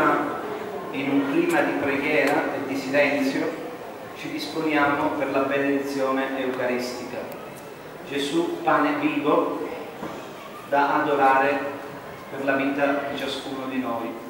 clima, in un clima di preghiera e di silenzio ci disponiamo per la benedizione eucaristica. Gesù, pane vivo, da adorare per la vita di ciascuno di noi.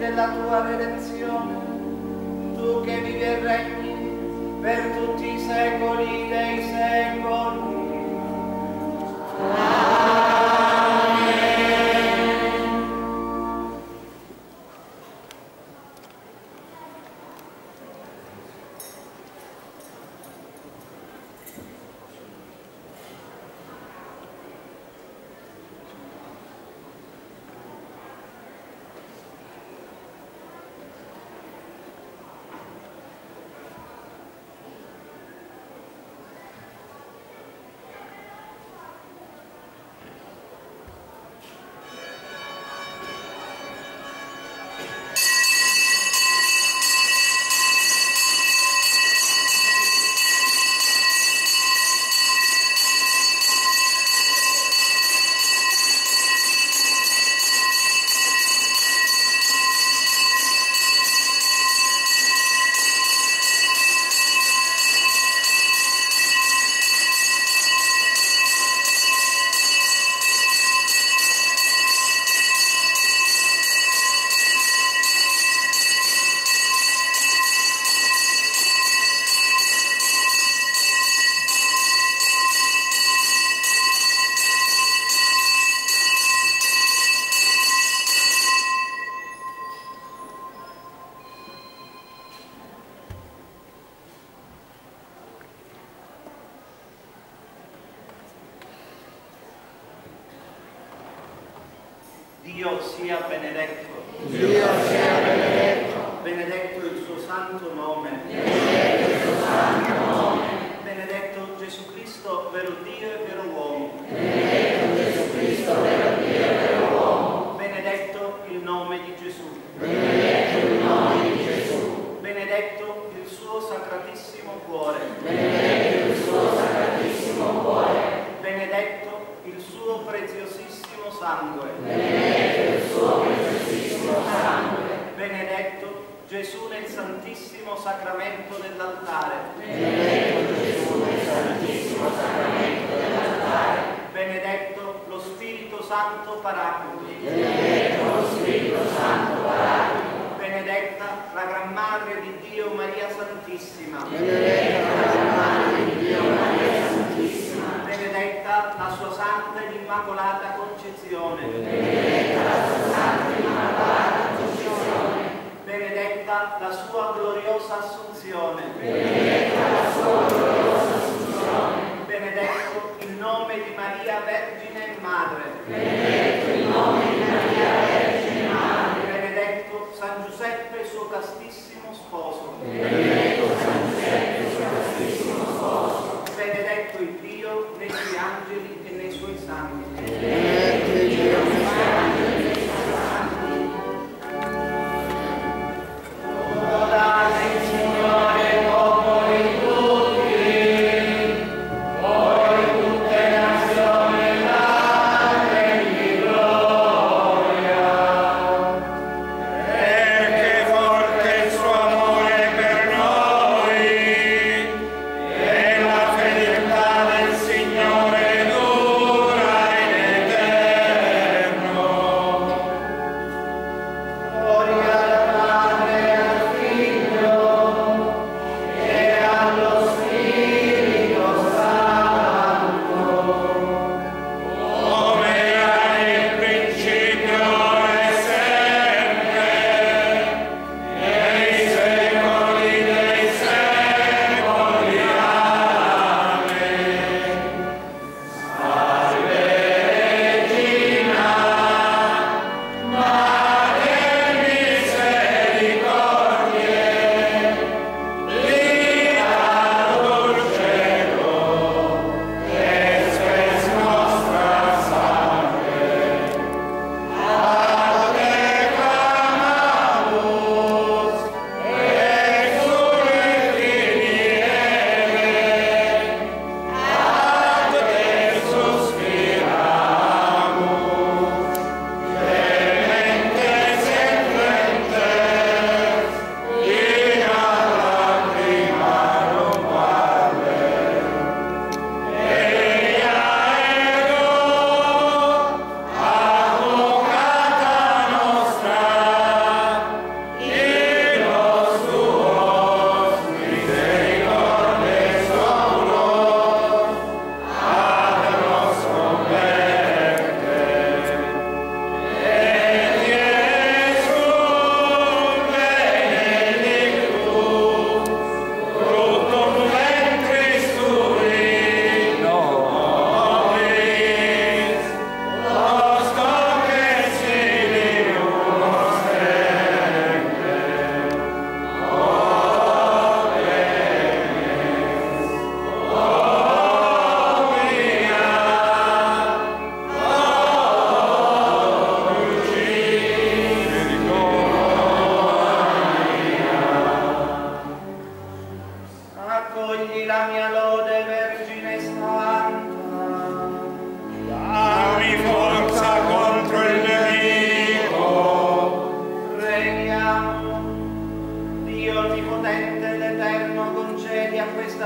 della tua redenzione, tu che vivi e regni per tutti i secoli dei secoli. Dio sia benedetto. Dio sia benedetto, Benedetto il suo santo nome. benedetto il suo santo nome, Benedetto Gesù Cristo, vero Dio Gesù nel santissimo sacramento dell'altare. benedetto Gesù nel santissimo sacramento dell'altare, Benedetto lo Spirito Santo Paraclito. benedetto lo Spirito Santo Paraclito, Benedetta la Gran Madre di Dio Maria Santissima. benedetta la Madre di Dio Maria Santissima, Benedetta la sua Santa ed Immacolata Concezione. benedetta la sua Santa Immacolata Concezione, Benedetta la sua gloriosa Assunzione. benedetta la sua gloriosa Assunzione, Benedetto il nome di Maria Vergine e Madre. benedetto il nome di Maria Vergine Madre, Benedetto San Giuseppe suo castissimo sposo. benedetto San Giuseppe suo castissimo sposo, Benedetto il Dio nei suoi angeli e nei suoi santi. benedetto il Dio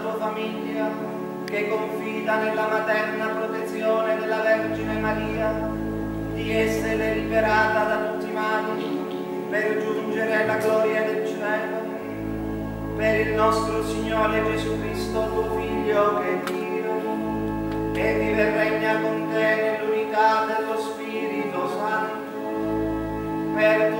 tua famiglia che confida nella materna protezione della Vergine Maria, di essere liberata da tutti i mali per giungere alla gloria del cielo. Per il nostro Signore Gesù Cristo, tuo Figlio, che è Dio, e vive e regna con te nell'unità dello Spirito Santo, per